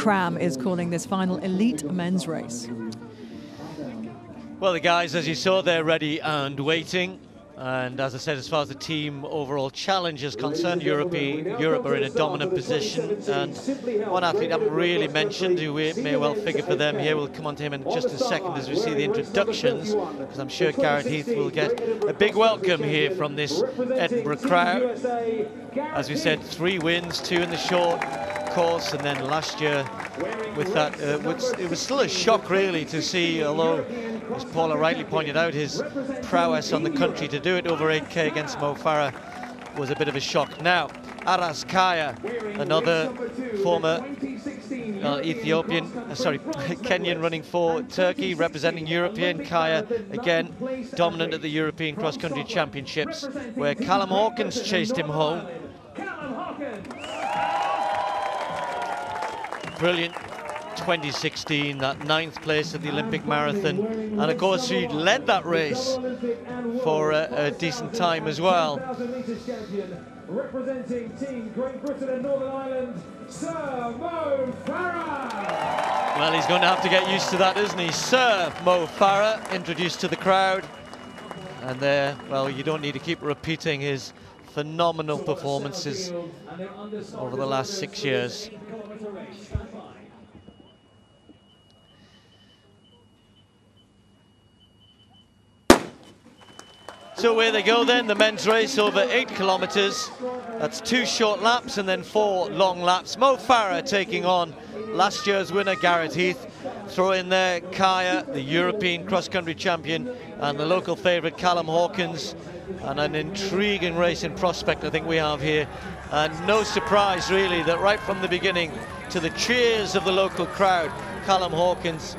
Cram is calling this final elite men's race. Well, the guys, as you saw, they're ready and waiting. And as I said, as far as the team overall challenge is concerned, Europe, Europe are in a dominant position. And one athlete I haven't really mentioned who may well figure for them here, we'll come on to him in just a second as we see the introductions, because I'm sure Garrett Heath will get a big welcome here from this Edinburgh crowd. As we said, three wins, two in the short course, and then last year with that, uh, it was still a shock really to see, although as Paula rightly pointed out, his prowess on the country to do it over 8K against Mo Farah was a bit of a shock. Now, Aras Kaya, another former uh, Ethiopian, uh, sorry, Kenyan running for Turkey, representing European. Kaya, again, dominant at the European Cross Country Championships, where Callum Hawkins chased him home. Brilliant 2016, that ninth place at the Olympic Marathon. And of course, he led that race for a, a decent time as well. Representing Team Great Britain and Northern Ireland, Sir Mo Farah. Well, he's going to have to get used to that, isn't he? Sir Mo Farah, introduced to the crowd. And there, well, you don't need to keep repeating his phenomenal performances over the last six years. So where they go then, the men's race over eight kilometres. That's two short laps and then four long laps. Mo Farah taking on last year's winner, Garrett Heath. Throw in there Kaya, the European cross-country champion, and the local favourite, Callum Hawkins. And an intriguing race in prospect, I think we have here. And no surprise, really, that right from the beginning, to the cheers of the local crowd, Callum Hawkins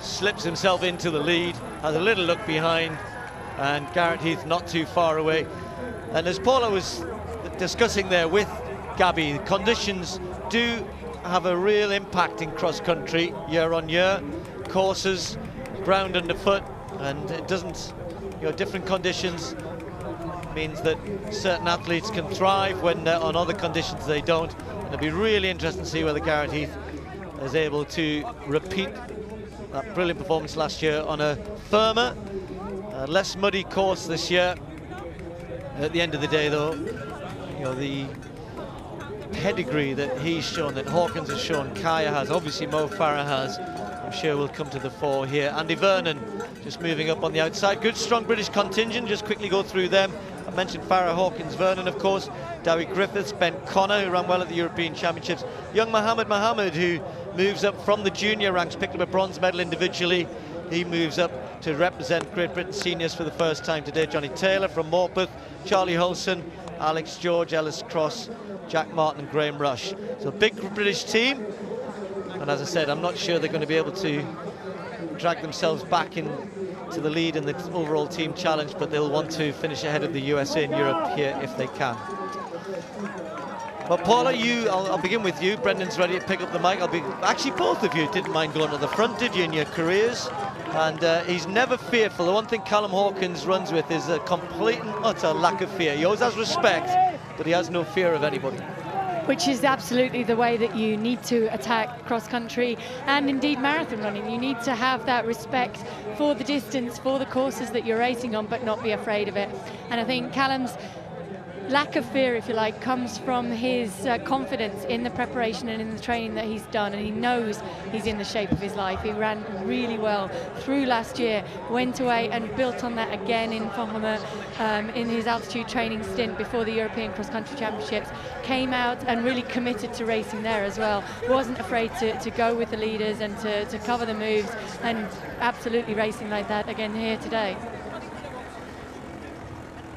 slips himself into the lead, has a little look behind, and Garrett Heath not too far away. And as Paula was discussing there with Gabby, conditions do have a real impact in cross country year on year. Courses, ground underfoot, and it doesn't, you know, different conditions means that certain athletes can thrive when on other conditions they don't. And it'll be really interesting to see whether Garrett Heath is able to repeat that brilliant performance last year on a firmer a less muddy course this year. At the end of the day, though, you know, the pedigree that he's shown, that Hawkins has shown, Kaya has, obviously Mo Farah has, I'm sure will come to the fore here. Andy Vernon just moving up on the outside. Good, strong British contingent, just quickly go through them. I mentioned Farah Hawkins, Vernon, of course, Dewi Griffiths, Ben Connor, who ran well at the European Championships, young Mohammed Mohammed, who moves up from the junior ranks, picked up a bronze medal individually. He moves up to represent Great Britain seniors for the first time today. Johnny Taylor from Morpeth, Charlie Hulson, Alex George, Ellis Cross, Jack Martin and Graham Rush. So big British team. And as I said, I'm not sure they're going to be able to drag themselves back in to the lead in the overall team challenge, but they'll want to finish ahead of the USA and Europe here if they can. Well, Paula, you, I'll, I'll, begin with you. Brendan's ready to pick up the mic. I'll be actually both of you didn't mind going to the front, did you, in your careers? And uh, he's never fearful. The one thing Callum Hawkins runs with is a complete and utter lack of fear. He always has respect, but he has no fear of anybody. Which is absolutely the way that you need to attack cross country and indeed marathon running. You need to have that respect for the distance, for the courses that you're racing on, but not be afraid of it. And I think Callum's lack of fear, if you like, comes from his uh, confidence in the preparation and in the training that he's done. And he knows he's in the shape of his life. He ran really well through last year, went away and built on that again in Fahama um, in his altitude training stint before the European Cross Country Championships. Came out and really committed to racing there as well. Wasn't afraid to, to go with the leaders and to, to cover the moves and absolutely racing like that again here today.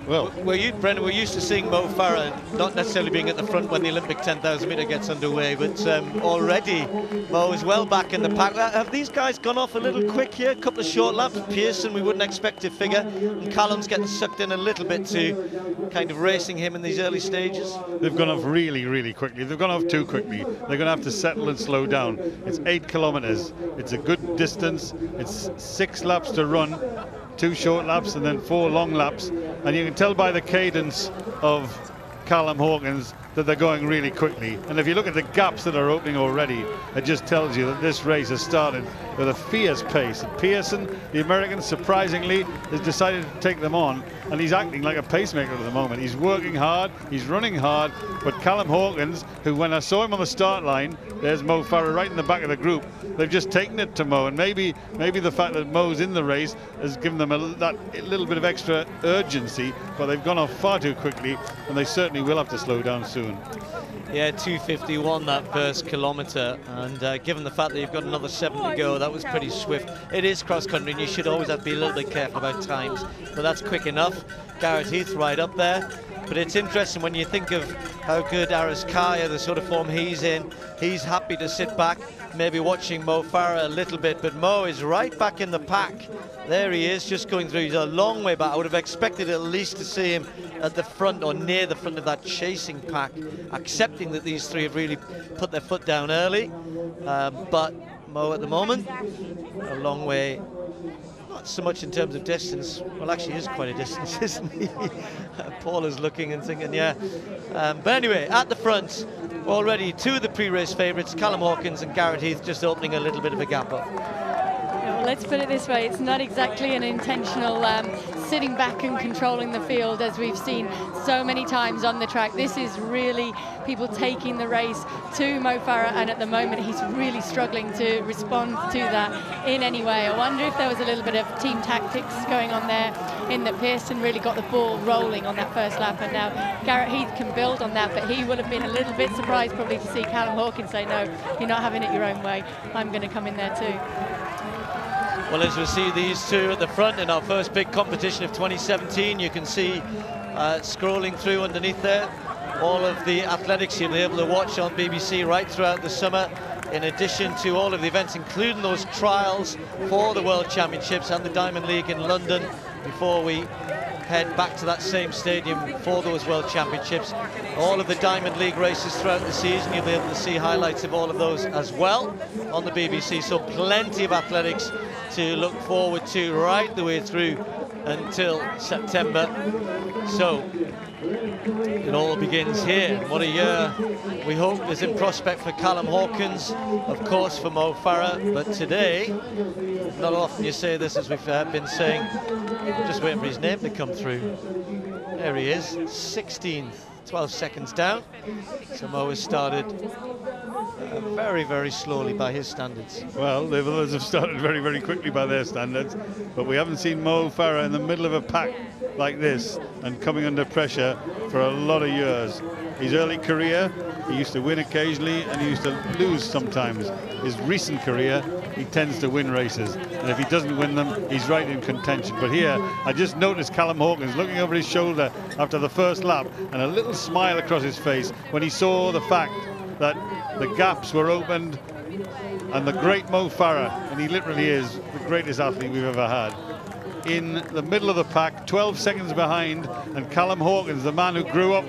Well, we're, you, Brendan, we're used to seeing Mo Farah not necessarily being at the front when the Olympic 10,000 metre gets underway, but um, already Mo is well back in the pack. Uh, have these guys gone off a little quick here? A couple of short laps. Pearson, we wouldn't expect to figure. And Callum's getting sucked in a little bit to kind of racing him in these early stages. They've gone off really, really quickly. They've gone off too quickly. They're going to have to settle and slow down. It's eight kilometres. It's a good distance. It's six laps to run two short laps and then four long laps. And you can tell by the cadence of Callum Hawkins that they're going really quickly. And if you look at the gaps that are opening already, it just tells you that this race has started with a fierce pace. And Pearson, the American, surprisingly, has decided to take them on, and he's acting like a pacemaker at the moment. He's working hard, he's running hard, but Callum Hawkins, who when I saw him on the start line, there's Mo Farah right in the back of the group, they've just taken it to Mo, and maybe maybe the fact that Mo's in the race has given them a, that little bit of extra urgency, but they've gone off far too quickly, and they certainly will have to slow down soon. Yeah, 251 that first kilometre, and uh, given the fact that you've got another seven to go, that was pretty swift. It is cross country, and you should always have to be a little bit careful about times, but that's quick enough. Gareth Heath right up there. But it's interesting when you think of how good Aras Kaya, the sort of form he's in, he's happy to sit back, maybe watching Mo Farah a little bit, but Mo is right back in the pack. There he is, just going through. He's a long way back. I would have expected at least to see him at the front or near the front of that chasing pack, accepting that these three have really put their foot down early. Um, but Mo at the moment, a long way not so much in terms of distance. Well, actually, is quite a distance, isn't he? Paul is looking and thinking, yeah. Um, but anyway, at the front, already two of the pre-race favourites, Callum Hawkins and Gareth Heath, just opening a little bit of a gap up let's put it this way, it's not exactly an intentional um, sitting back and controlling the field as we've seen so many times on the track. This is really people taking the race to Mo Farah and at the moment he's really struggling to respond to that in any way. I wonder if there was a little bit of team tactics going on there in that Pearson really got the ball rolling on that first lap and now Garrett Heath can build on that but he would have been a little bit surprised probably to see Callum Hawkins say no, you're not having it your own way, I'm going to come in there too. Well, as we see these two at the front in our first big competition of 2017, you can see uh, scrolling through underneath there all of the athletics you'll be able to watch on BBC right throughout the summer in addition to all of the events, including those trials for the World Championships and the Diamond League in London before we head back to that same stadium for those World Championships. All of the Diamond League races throughout the season, you'll be able to see highlights of all of those as well on the BBC. So plenty of athletics to look forward to right the way through until September. So it all begins here. What a year we hope is in prospect for Callum Hawkins, of course for Mo Farah, but today, not often you say this as we've uh, been saying, just waiting for his name to come through. There he is, 16th, 12 seconds down. Samoa started uh, very, very slowly by his standards. Well, the others have started very, very quickly by their standards, but we haven't seen Mo Farah in the middle of a pack like this and coming under pressure for a lot of years. His early career, he used to win occasionally and he used to lose sometimes. His recent career, he tends to win races. And if he doesn't win them, he's right in contention. But here, I just noticed Callum Hawkins looking over his shoulder after the first lap and a little smile across his face when he saw the fact that the gaps were opened and the great Mo Farah, and he literally is the greatest athlete we've ever had, in the middle of the pack, 12 seconds behind, and Callum Hawkins, the man who grew up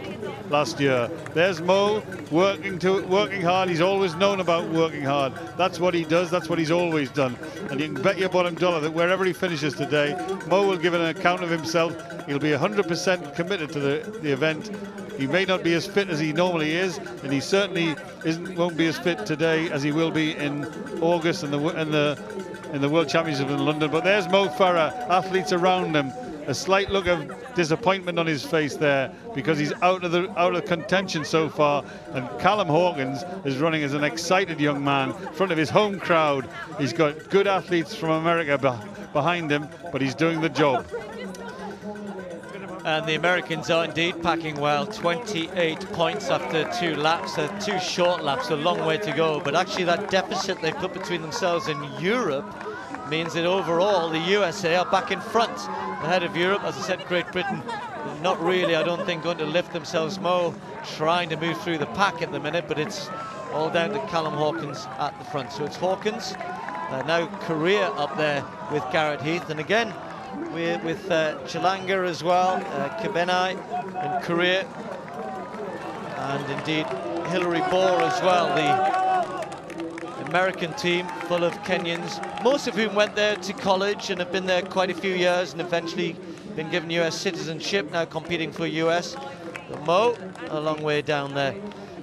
last year. There's Mo working to working hard. He's always known about working hard. That's what he does. That's what he's always done. And you can bet your bottom dollar that wherever he finishes today, Mo will give an account of himself. He'll be 100% committed to the, the event. He may not be as fit as he normally is, and he certainly isn't won't be as fit today as he will be in August and the and the in the World Championship in London. But there's Mo Farah, athletes around him. A slight look of disappointment on his face there because he's out of the out of contention so far. And Callum Hawkins is running as an excited young man in front of his home crowd. He's got good athletes from America behind him, but he's doing the job. And the Americans are indeed packing well. 28 points after two laps, uh, two short laps, a long way to go. But actually that deficit they put between themselves and Europe means that overall the USA are back in front ahead of Europe. As I said, Great Britain not really, I don't think, going to lift themselves more, trying to move through the pack at the minute, but it's all down to Callum Hawkins at the front. So it's Hawkins, uh, now Korir up there with Gareth Heath. And again, we're with uh, Chelanga as well, uh, Kebenei in Korir, and indeed Hilary Bor as well, the American team full of Kenyans, most of whom went there to college and have been there quite a few years and eventually been given US citizenship, now competing for US. But Mo, a long way down there.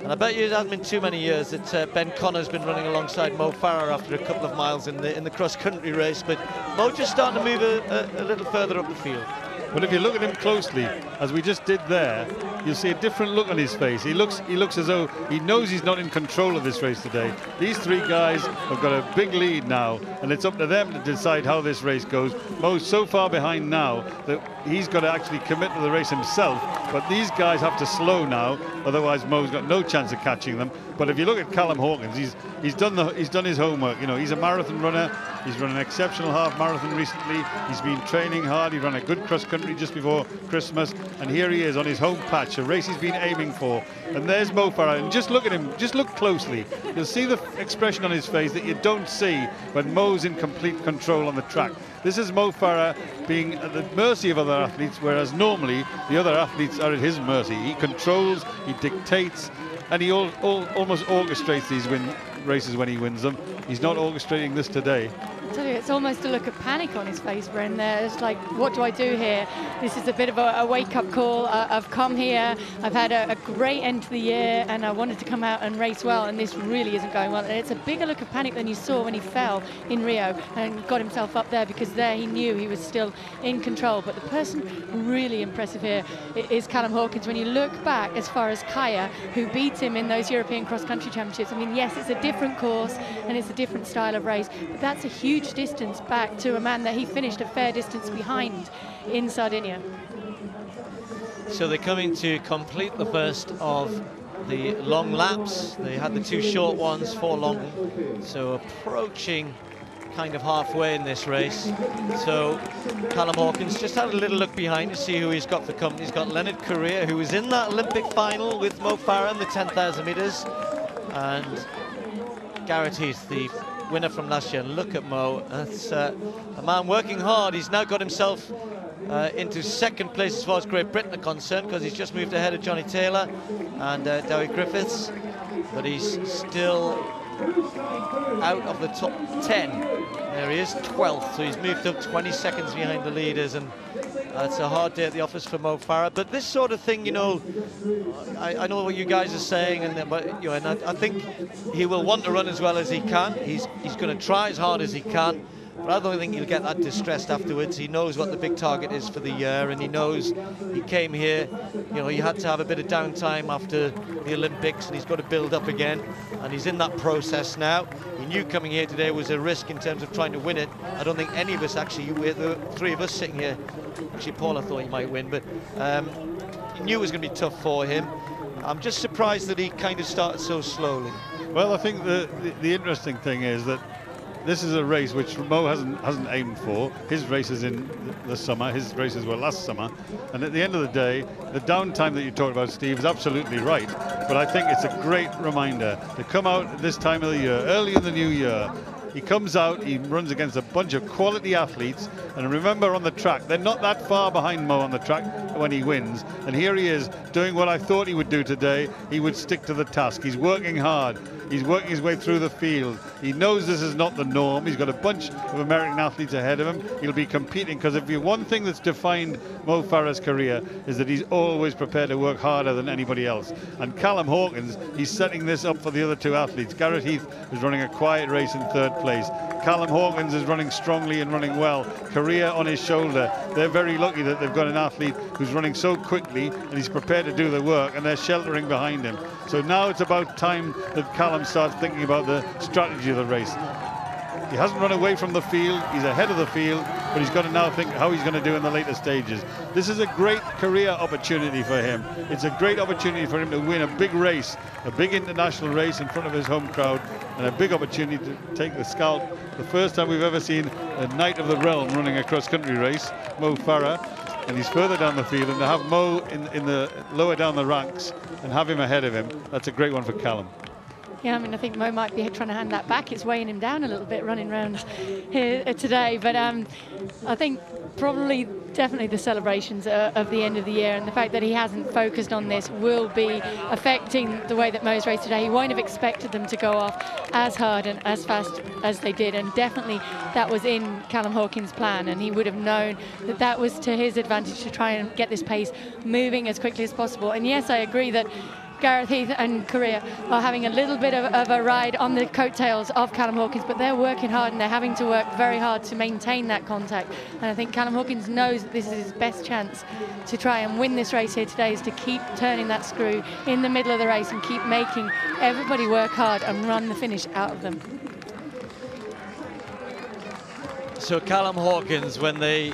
And I bet you it hasn't been too many years that uh, Ben Connor's been running alongside Mo Farah after a couple of miles in the in the cross-country race. But Mo just starting to move a, a, a little further up the field. But if you look at him closely, as we just did there, you'll see a different look on his face. He looks he looks as though he knows he's not in control of this race today. These three guys have got a big lead now, and it's up to them to decide how this race goes. Mo's so far behind now that he's got to actually commit to the race himself. But these guys have to slow now, otherwise Mo's got no chance of catching them. But if you look at Callum Hawkins, he's he's done the he's done his homework. You know, he's a marathon runner. He's run an exceptional half marathon recently. He's been training hard. He ran a good cross country just before Christmas, and here he is on his home patch, a race he's been aiming for. And there's Mo Farah. And just look at him. Just look closely. You'll see the expression on his face that you don't see when Mo's in complete control on the track. This is Mo Farah being at the mercy of other athletes, whereas normally the other athletes are at his mercy. He controls, he dictates, and he all, all, almost orchestrates these win races when he wins them. He's not orchestrating this today. I tell you, it's almost a look of panic on his face, Bren. There, it's like, what do I do here? This is a bit of a, a wake-up call. Uh, I've come here, I've had a, a, great end to the year, and I wanted to come out and race well, and this really isn't going well. And it's a bigger look of panic than you saw when he fell in Rio and got himself up there, because there he knew he was still in control. But the person really impressive here is Callum Hawkins. When you look back as far as Kaya, who beat him in those European cross-country championships, I mean, yes, it's a different course and it's a different style of race, but that's a huge huge distance back to a man that he finished a fair distance behind in Sardinia. So they're coming to complete the first of the long laps. They had the two short ones, four long. So approaching kind of halfway in this race. So Callum Hawkins just had a little look behind to see who he's got for company. He's got Leonard Korir, who was in that Olympic final with Mo Farah in the 10,000 metres. And Garrett Heath, the winner from last year. Look at Mo. That's uh, a man working hard. He's now got himself uh, into second place as far as Great Britain are concerned because he's just moved ahead of Johnny Taylor and uh, Dewi Griffiths. But he's still out of the top 10. There he is, 12th. So he's moved up 20 seconds behind the leaders. And uh, it's a hard day at the office for Mo Farah. But this sort of thing, you know, I, I know what you guys are saying, and but you know, and I, I, think he will want to run as well as he can. He's he's going to try as hard as he can. But I don't think he'll get that distressed afterwards. He knows what the big target is for the year, and he knows he came here. You know, he had to have a bit of downtime after the Olympics, and he's got to build up again. And he's in that process now. He knew coming here today was a risk in terms of trying to win it. I don't think any of us actually, the three of us sitting here, actually Paula thought he might win, but um, he knew it was going to be tough for him. I'm just surprised that he kind of started so slowly. Well, I think the, the, the interesting thing is that this is a race which Mo hasn't hasn't aimed for. His races in the summer, his races were last summer, and at the end of the day, the downtime that you talked about, Steve, is absolutely right. But I think it's a great reminder to come out this time of the year, early in the new year, he comes out, he runs against a bunch of quality athletes. And remember on the track, they're not that far behind Mo on the track when he wins. And here he is doing what I thought he would do today. He would stick to the task. He's working hard. He's working his way through the field. He knows this is not the norm. He's got a bunch of American athletes ahead of him. He'll be competing because if you one thing that's defined Mo Farah's career is that he's always prepared to work harder than anybody else. And Callum Hawkins, he's setting this up for the other two athletes. Garrett Heath is running a quiet race in third place. Callum Hawkins is running strongly and running well. Korir on his shoulder. They're very lucky that they've got an athlete who's running so quickly and he's prepared to do the work and they're sheltering behind him. So now it's about time that Callum starts thinking about the strategy of the race. He hasn't run away from the field. He's ahead of the field, but he's got to now think how he's going to do in the later stages. This is a great career opportunity for him. It's a great opportunity for him to win a big race, a big international race in front of his home crowd, and a big opportunity to take the scalp. The first time we've ever seen a Knight of the Realm running a cross-country race, Mo Farah, and he's further down the field, and to have Mo in, in the lower down the ranks and have him ahead of him, that's a great one for Callum. Yeah, I mean, I think Mo might be trying to hand that back. It's weighing him down a little bit running around here today. But um, I think probably definitely the celebrations of the end of the year and the fact that he hasn't focused on this will be affecting the way that Mo's raced today. He won't have expected them to go off as hard and as fast as they did. And definitely that was in Callum Hawkins' plan. And he would have known that that was to his advantage to try and get this pace moving as quickly as possible. And yes, I agree that Gareth Heath and Korir are having a little bit of, of, a ride on the coattails of Callum Hawkins, but they're working hard and they're having to work very hard to maintain that contact. And I think Callum Hawkins knows that this is his best chance to try and win this race here today is to keep turning that screw in the middle of the race and keep making everybody work hard and run the finish out of them. So Callum Hawkins, when they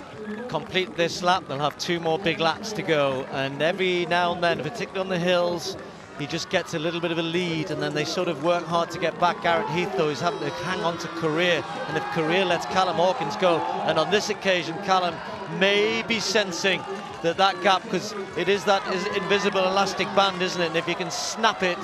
complete this lap, they'll have two more big laps to go. And every now and then, particularly on the hills, he just gets a little bit of a lead and then they sort of work hard to get back. Gareth Heath, though, is having to hang on to Korir. And if Korir lets Callum Hawkins go, and on this occasion, Callum may be sensing that that gap, because it is that is invisible elastic band, isn't it? And if you can snap it,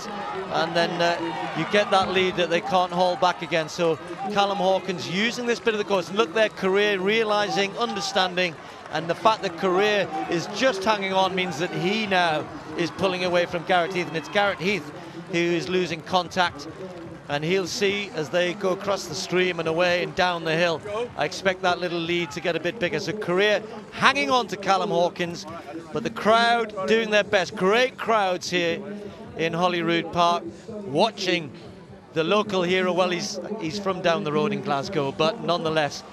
and then uh, you get that lead that they can't hold back again. So Callum Hawkins using this bit of the course. Look, their Korir, realizing, understanding, and the fact that Korir is just hanging on means that he now is pulling away from Gareth Heath, and it's Gareth Heath who is losing contact. And he'll see as they go across the stream and away and down the hill. I expect that little lead to get a bit bigger. So Korir hanging on to Callum Hawkins, but the crowd doing their best. Great crowds here in Holyrood Park watching the local hero. Well, he's, he's from down the road in Glasgow, but nonetheless,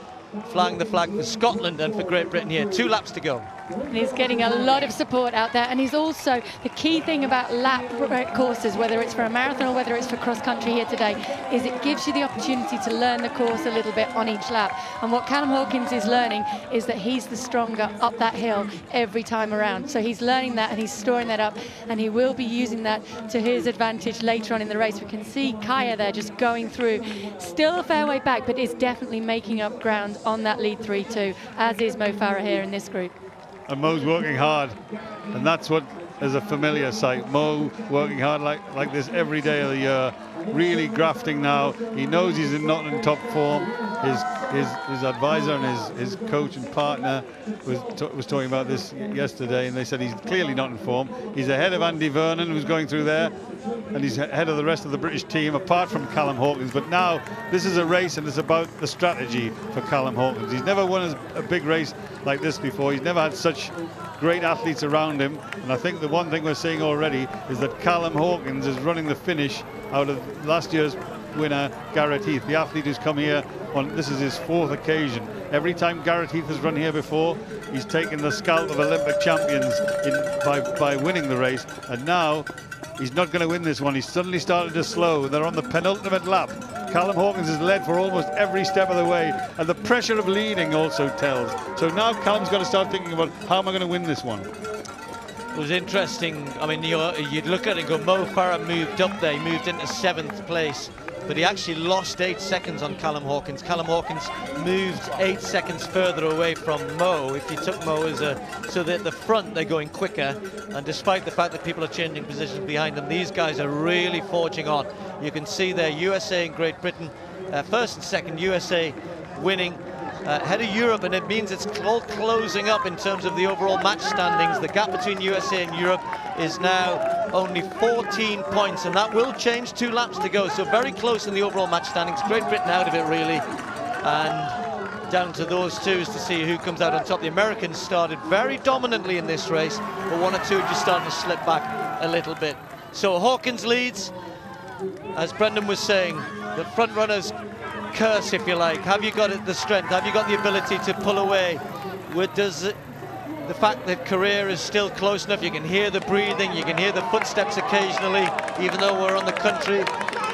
flying the flag for Scotland and for Great Britain here. Two laps to go. And he's getting a lot of support out there. And he's also, the key thing about lap courses, whether it's for a marathon or whether it's for cross country here today, is it gives you the opportunity to learn the course a little bit on each lap. And what Callum Hawkins is learning is that he's the stronger up that hill every time around. So he's learning that and he's storing that up. And he will be using that to his advantage later on in the race. We can see Kaya there just going through. Still a fair way back, but is definitely making up ground on that lead 3-2, as is Mo Farah here in this group and Mo's working hard. And that's what is a familiar sight. Mo working hard like, like this every day of the year, really grafting now. He knows he's not in top form. His his, his advisor and his, his coach and partner was was talking about this yesterday, and they said he's clearly not in form. He's ahead of Andy Vernon, who's going through there, and he's ahead of the rest of the British team, apart from Callum Hawkins. But now this is a race, and it's about the strategy for Callum Hawkins. He's never won a big race like this before. He's never had such great athletes around him. And I think the one thing we're seeing already is that Callum Hawkins is running the finish out of last year's winner, Gareth Heath, the athlete who's come here on, this is his fourth occasion. Every time Gareth Heath has run here before, he's taken the scalp of Olympic champions in, by, by winning the race. And now he's not going to win this one. He's suddenly started to slow. They're on the penultimate lap. Callum Hawkins has led for almost every step of the way, and the pressure of leading also tells. So now Callum's got to start thinking about how am I going to win this one. Was interesting. I mean, you would look at it and go, Mo Farah moved up there. He moved into seventh place, but he actually lost eight seconds on Callum Hawkins. Callum Hawkins moved eight seconds further away from Mo. If you took Mo as a, so that the front they're going quicker, and despite the fact that people are changing positions behind them, these guys are really forging on. You can see there USA and Great Britain, uh, first and second, USA winning uh, ahead of Europe, and it means it's all closing up in terms of the overall match standings. The gap between USA and Europe is now only 14 points, and that will change two laps to go. So very close in the overall match standings. Great Britain out of it, really. And down to those two to see who comes out on top. The Americans started very dominantly in this race, but one or two just starting to slip back a little bit. So Hawkins leads, as Brendan was saying, the front runners curse, if you like? Have you got the strength? Have you got the ability to pull away? does it, the fact that Korir is still close enough, you can hear the breathing, you can hear the footsteps occasionally, even though we're on the country,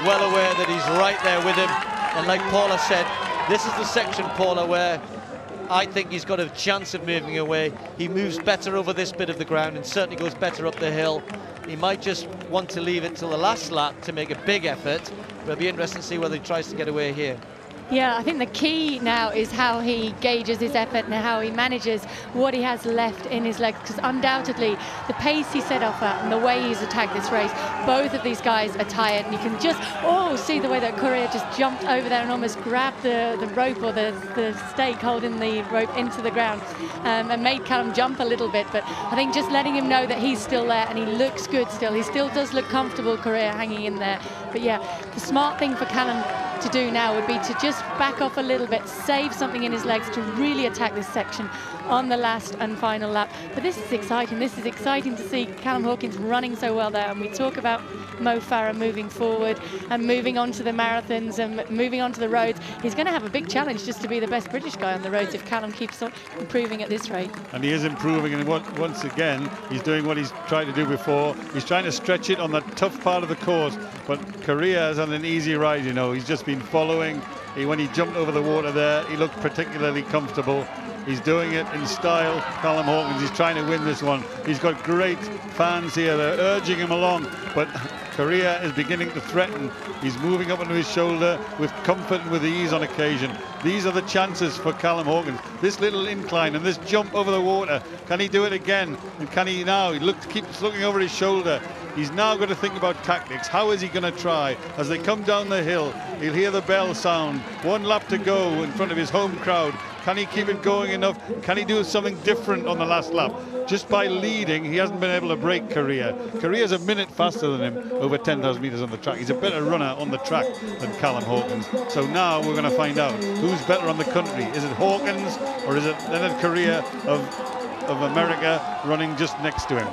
well aware that he's right there with him. And like Paula said, this is the section, Paula, where I think he's got a chance of moving away. He moves better over this bit of the ground and certainly goes better up the hill. He might just want to leave it till the last lap to make a big effort, but it'll be interesting to see whether he tries to get away here. Yeah, I think the key now is how he gauges his effort and how he manages what he has left in his legs. Because undoubtedly, the pace he set off at and the way he's attacked this race, both of these guys are tired. And you can just, oh, see the way that Korir just jumped over there and almost grabbed the, the rope or the, the stake holding the rope into the ground um, and made Callum jump a little bit. But I think just letting him know that he's still there and he looks good still. He still does look comfortable, Korir, hanging in there. But yeah, the smart thing for Callum to do now would be to just back off a little bit, save something in his legs to really attack this section on the last and final lap. But this is exciting. This is exciting to see Callum Hawkins running so well there. And we talk about Mo Farah moving forward and moving on to the marathons and moving on to the roads. He's going to have a big challenge just to be the best British guy on the roads if Callum keeps on improving at this rate. And he is improving. And once again, he's doing what he's tried to do before. He's trying to stretch it on the tough part of the course. But Korir is on an easy ride, you know. He's just been following. He, when he jumped over the water there, he looked particularly comfortable. He's doing it in style. Callum Hawkins, he's trying to win this one. He's got great fans here. They're urging him along, but Korir is beginning to threaten. He's moving up onto his shoulder with comfort and with ease on occasion. These are the chances for Callum Hawkins. This little incline and this jump over the water. Can he do it again? And can he now? He look, keeps looking over his shoulder. He's now got to think about tactics. How is he going to try? As they come down the hill, he'll hear the bell sound. One lap to go in front of his home crowd. Can he keep it going enough? Can he do something different on the last lap? Just by leading, he hasn't been able to break Korir. Korir's a minute faster than him over 10,000 metres on the track. He's a better runner on the track than Callum Hawkins. So now we're going to find out who's better on the country. Is it Hawkins or is it Leonard Korir of, of America running just next to him?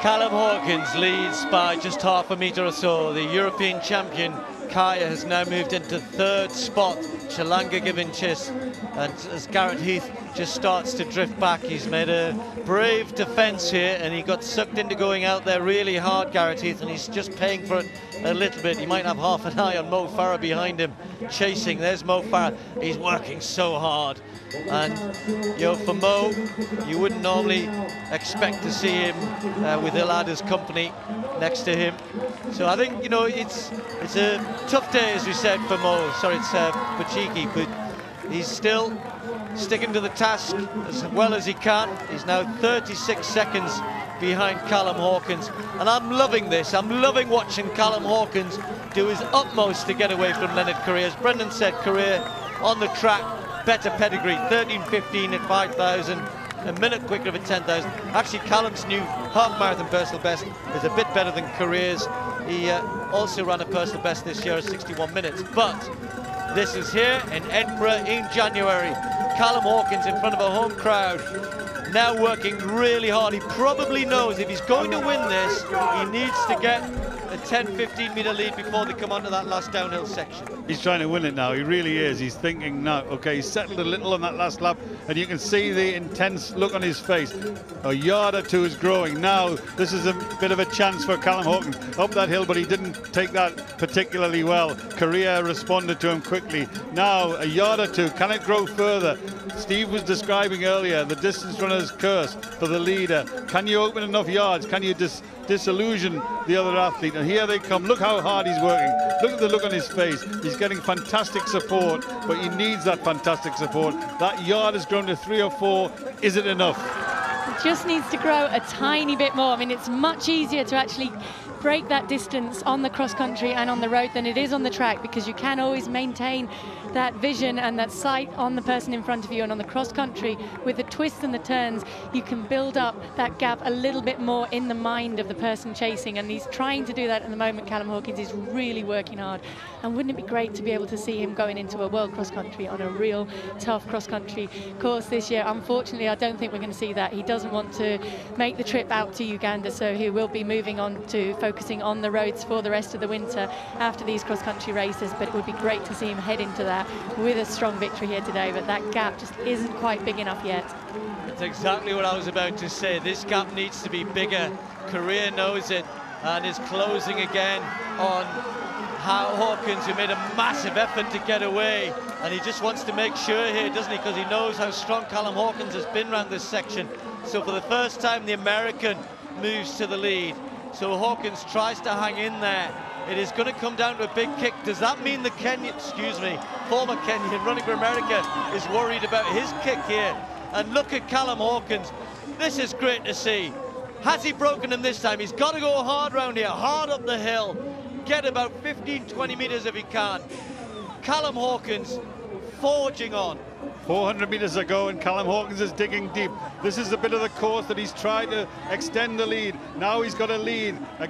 Callum Hawkins leads by just half a metre or so. The European champion Kaya has now moved into third spot. Chelanga giving chase. And as Garrett Heath just starts to drift back, he's made a brave defence here and he got sucked into going out there really hard, Garrett Heath, and he's just paying for it a little bit. He might have half an eye on Mo Farah behind him, chasing. There's Mo Farah. He's working so hard. And, you know, for Mo, you wouldn't normally expect to see him uh, with Ilada's company next to him. So I think, you know, it's it's a tough day, as we said, for Mo. Sorry, it's uh, Bouchiki, but he's still sticking to the task as well as he can. He's now 36 seconds behind Callum Hawkins. And I'm loving this. I'm loving watching Callum Hawkins do his utmost to get away from Leonard Korir. As Brendan said, Korir on the track, better pedigree, 13.15 at 5,000 a minute quicker at 10,000. Actually, Callum's new half marathon personal best is a bit better than Korir's. He uh, also ran a personal best this year at 61 minutes. But this is here in Edinburgh in January. Callum Hawkins in front of a home crowd now working really hard. He probably knows if he's going to win this, he needs to get a 10-15 metre lead before they come onto that last downhill section. He's trying to win it now. He really is. He's thinking now, okay, he's settled a little on that last lap, and you can see the intense look on his face. A yard or two is growing. Now, this is a bit of a chance for Callum Hawkins up that hill, but he didn't take that particularly well. Korir responded to him quickly. Now, a yard or two. Can it grow further? Steve was describing earlier the distance runner's curse for the leader. Can you open enough yards? Can you dis disillusion the other athlete? And here they come. Look how hard he's working. Look at the look on his face. He's getting fantastic support, but he needs that fantastic support. That yard has grown to three or four. Is it enough? It just needs to grow a tiny bit more. I mean, it's much easier to actually break that distance on the cross country and on the road than it is on the track because you can always maintain that vision and that sight on the person in front of you and on the cross country. With the twists and the turns you can build up that gap a little bit more in the mind of the person chasing and he's trying to do that at the moment. Callum Hawkins is really working hard. And wouldn't it be great to be able to see him going into a world cross country on a real tough cross country course this year? Unfortunately I don't think we're going to see that. He doesn't want to make the trip out to Uganda so he will be moving on to focusing on the roads for the rest of the winter after these cross country races but it would be great to see him head into that with a strong victory here today, but that gap just isn't quite big enough yet. That's exactly what I was about to say. This gap needs to be bigger. Korir knows it and is closing again on Hal Hawkins, who made a massive effort to get away. And he just wants to make sure here, doesn't he? Because he knows how strong Callum Hawkins has been around this section. So for the first time, the American moves to the lead. So Hawkins tries to hang in there It is going to come down to a big kick. Does that mean the Kenyan, excuse me, former Kenyan running for America is worried about his kick here? And look at Callum Hawkins. This is great to see. Has he broken him this time? He's got to go hard round here, hard up the hill. Get about 15, 20 metres if he can. Callum Hawkins forging on. 400 metres ago and Callum Hawkins is digging deep. This is a bit of the course that he's tried to extend the lead. Now he's got a lead. A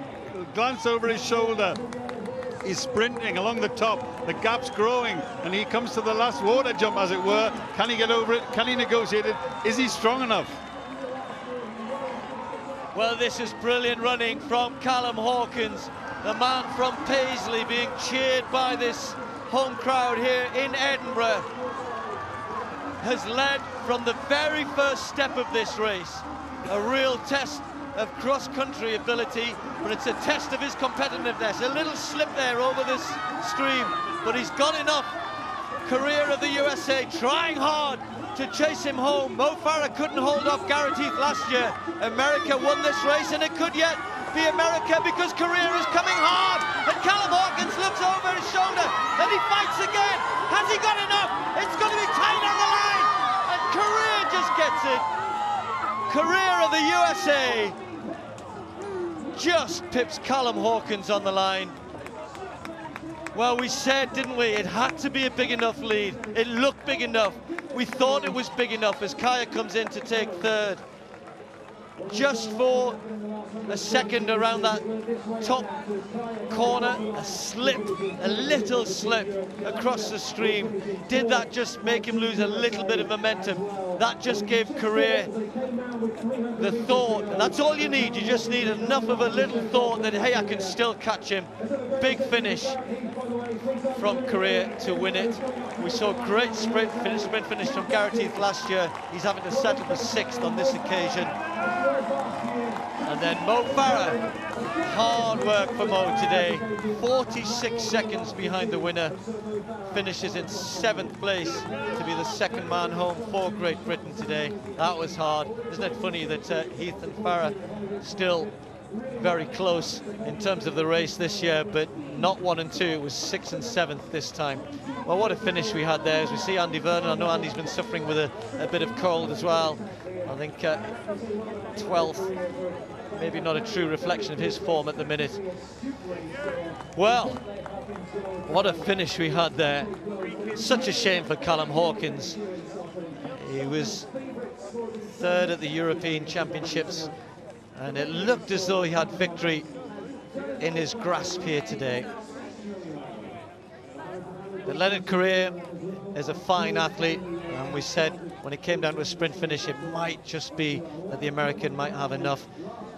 glance over his shoulder. He's sprinting along the top. The gap's growing and he comes to the last water jump as it were. Can he get over it? Can he negotiate it? Is he strong enough? Well, this is brilliant running from Callum Hawkins, the man from Paisley being cheered by this home crowd here in Edinburgh has led from the very first step of this race. A real test of cross-country ability, but it's a test of his competitiveness. A little slip there over this stream, but he's got enough. Korir of the USA, trying hard to chase him home. Mo Farah couldn't hold off Garrett Heath last year. America won this race, and it could yet be America because Korir is coming hard. And Callum Hawkins looks over his shoulder, and he fights again. Has he got enough? It's going to be tight on the line, and Korir just gets it. Korir of the USA just pips Callum Hawkins on the line. Well, we said, didn't we, it had to be a big enough lead. It looked big enough. We thought it was big enough as Kaya comes in to take third. Just for a second around that top corner, a slip, a little slip across the stream. Did that just make him lose a little bit of momentum? That just gave Korir the thought, that's all you need. You just need enough of a little thought that, hey, I can still catch him. Big finish from Korir to win it. We saw great sprint finish, sprint finish from Garrett Heath last year. He's having to settle for sixth on this occasion. And then Mo Farah, hard work for Mo today. 46 seconds behind the winner. Finishes in seventh place to be the second man home for Great Britain today. That was hard. Isn't it funny that uh, Heath and Farah still very close in terms of the race this year, but not one and two. It was sixth and seventh this time. Well, what a finish we had there. As we see Andy Vernon, I know Andy's been suffering with a, a bit of cold as well. I think uh, 12th, maybe not a true reflection of his form at the minute. Well, what a finish we had there. Such a shame for Callum Hawkins. He was third at the European Championships and it looked as though he had victory in his grasp here today. But Leonard Korir is a fine athlete, and we said when it came down to a sprint finish, it might just be that the American might have enough.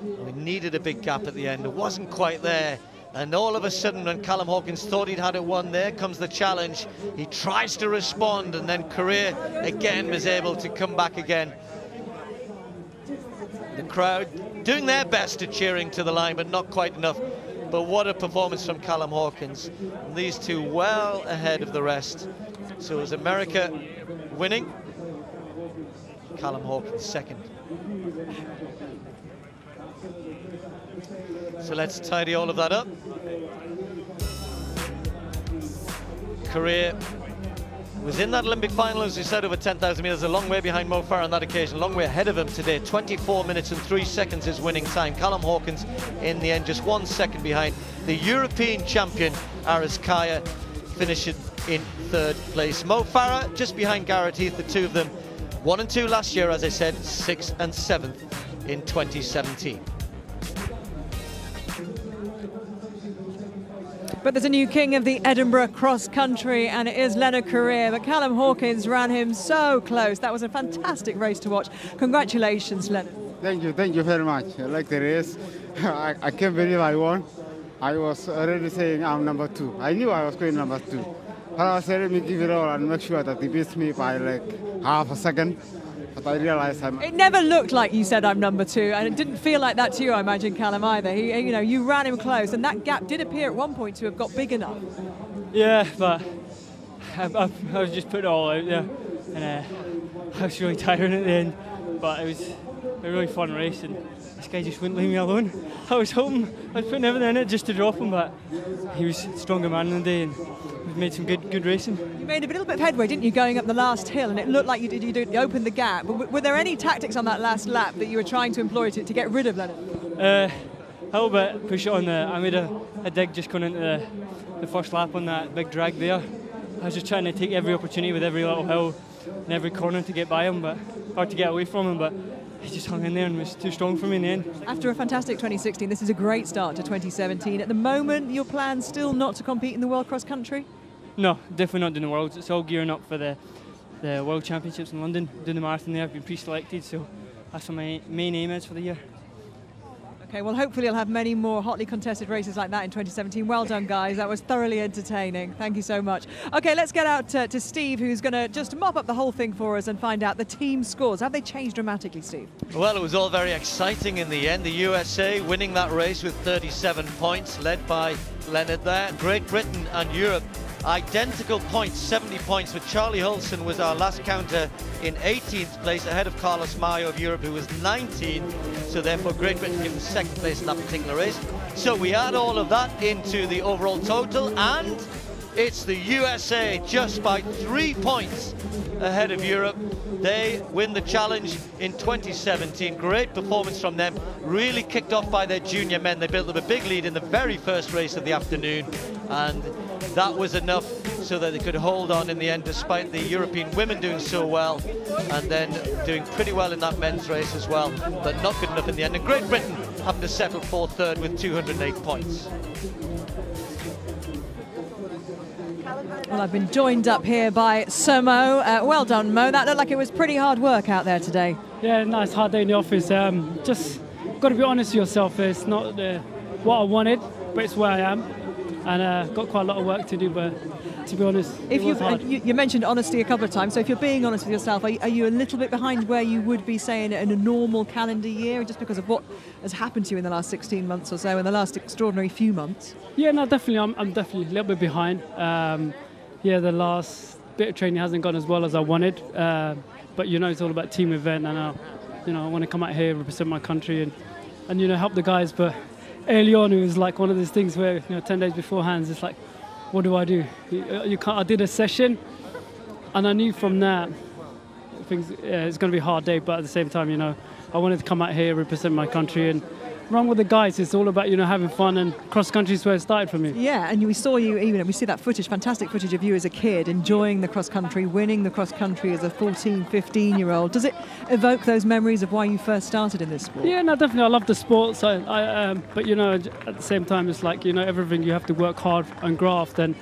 We needed a big gap at the end. It wasn't quite there. And all of a sudden, when Callum Hawkins thought he'd had it won, there comes the challenge. He tries to respond, and then Korir again was able to come back again. The crowd doing their best to cheering to the line, but not quite enough. But what a performance from Callum Hawkins. And these two well ahead of the rest. So it was America winning, Callum Hawkins second. So let's tidy all of that up. Korir was in that Olympic final, as we said, over 10,000 metres, a long way behind Mo Farah on that occasion, a long way ahead of him today. 24 minutes and three seconds is winning time. Callum Hawkins in the end, just one second behind. The European champion, Aras Kaya, finishing in third place. Mo Farah just behind Garrett Heath, the two of them. One and two last year, as I said, sixth and seventh in 2017. But there's a new king of the Edinburgh cross country, and it is Leonard Korir. But Callum Hawkins ran him so close. That was a fantastic race to watch. Congratulations, Leonard. Thank you, thank you very much. I like the race. I, I can't believe I won. I was already saying I'm number two. I knew I was going number two. But I said, let me give it all and make sure that he beats me by like half a second. But I realized I'm. It never looked like you said I'm number two, and it didn't feel like that to you, I imagine, Callum, either. He, you know, you ran him close, and that gap did appear at one point to have got big enough. Yeah, but I, I, I was just putting it all out there, and uh, I was really tired at the end. But it was a really fun race, and this guy just wouldn't leave me alone. I was hoping, I was putting everything in it just to drop him, but he was a stronger man in the day and we've made some good good racing. You made a little bit of headway, didn't you, going up the last hill, and it looked like you did. You, did, you opened the gap. But were there any tactics on that last lap that you were trying to employ to, to get rid of Leonard? Uh, a little bit push it on there. I made a, a dig just going into the, the first lap on that big drag there. I was just trying to take every opportunity with every little hill and every corner to get by him, but hard to get away from him. But he just hung in there and was too strong for me in the end. After a fantastic 2016, this is a great start to 2017. At the moment, your plan still not to compete in the World Cross Country? No, definitely not doing the Worlds. It's all gearing up for the the World Championships in London. Doing the marathon there, I've been pre-selected, so that's what my main aim is for the year. Okay, well, hopefully, you'll have many more hotly contested races like that in 2017. Well done, guys. That was thoroughly entertaining. Thank you so much. Okay, let's get out to, to Steve, who's going to just mop up the whole thing for us and find out the team scores. Have they changed dramatically, Steve? Well, it was all very exciting in the end. The USA winning that race with 37 points, led by Leonard there. Great Britain and Europe identical points, 70 points, with Charlie Hulson was our last counter in 18th place, ahead of Carlos Mayo of Europe, who was 19. So therefore, Great Britain given second place in that particular race. So we add all of that into the overall total, and it's the USA just by three points ahead of Europe. They win the challenge in 2017. Great performance from them. Really kicked off by their junior men. They built up a big lead in the very first race of the afternoon, and that was enough so that they could hold on in the end despite the European women doing so well and then doing pretty well in that men's race as well, but not good enough in the end. And Great Britain having to settle for third with 208 points. Well, I've been joined up here by Sir Mo. Uh, well done, Mo. That looked like it was pretty hard work out there today. Yeah, nice hard day in the office. Um, just got to be honest with yourself. It's not uh, what I wanted, but it's where I am, and uh, got quite a lot of work to do. But to be honest, If you, hard. you you mentioned honesty a couple of times, so if you're being honest with yourself, are you, are you a little bit behind where you would be saying in a normal calendar year, just because of what has happened to you in the last 16 months or so, in the last extraordinary few months? Yeah, no, definitely. I'm, I'm definitely a little bit behind. Um, yeah, the last bit of training hasn't gone as well as I wanted. Uh, but you know, it's all about team event, and I, you know, I want to come out here represent my country and, and you know, help the guys. But early on, it was like one of those things where you know, 10 days beforehand, it's like, what do I do? You, uh, you can't. I did a session, and I knew from that things. Yeah, it's going to be a hard day, but at the same time, you know, I wanted to come out here represent my country and run with the guys. It's all about you know having fun and cross country is where it started for me. Yeah, and we saw you even, we see that footage, fantastic footage of you as a kid, enjoying the cross country, winning the cross country as a 14, 15 year old. Does it evoke those memories of why you first started in this sport? Yeah, no, definitely. I love the sport. So I, um, but you know, at the same time, it's like you know everything you have to work hard and graft, and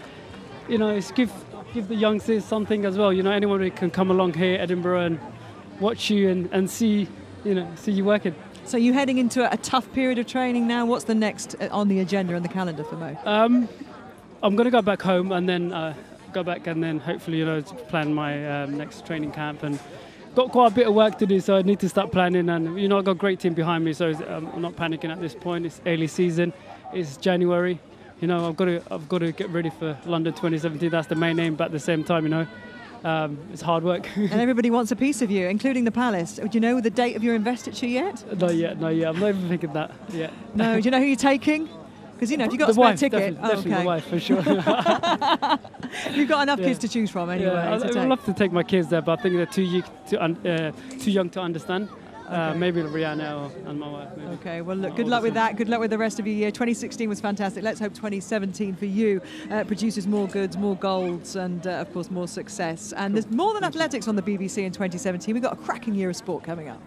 you know, it's give give the youngsters something as well. You know, anyone who can come along here, Edinburgh, and watch you and, and see, you know, see you working. So you're heading into a, tough period of training now. What's the next uh, on the agenda and the calendar for Mo? Um, I'm going to go back home and then uh, go back and then hopefully, you know, plan my um, next training camp and got quite a bit of work to do, so I need to start planning. And you know, I've got a great team behind me, so um, I'm not panicking at this point. It's early season, it's January. You know, I've got to I've got to get ready for London 2017. That's the main aim, but at the same time, you know, um, it's hard work. and everybody wants a piece of you, including the palace. Do you know the date of your investiture yet? not yet, no, yet. I'm not even thinking that yet. No. Do you know who you're taking? Because you know, if you've got the a spare wife, ticket, definitely, oh, definitely okay. the wife for sure. you've got enough Yeah. kids to choose from anyway. Yeah, I'd love to take my kids there, but I think they're too young to, un- uh, too young to understand. Uh, maybe Rhianna and my wife. Maybe. Okay, well, look, good luck with that. Good luck with the rest of your year. 2016 was fantastic. Let's hope 2017 for you uh, produces more goods, more golds, and uh, of course more success. And there's more than athletics on the BBC in 2017. We've got a cracking year of sport coming up.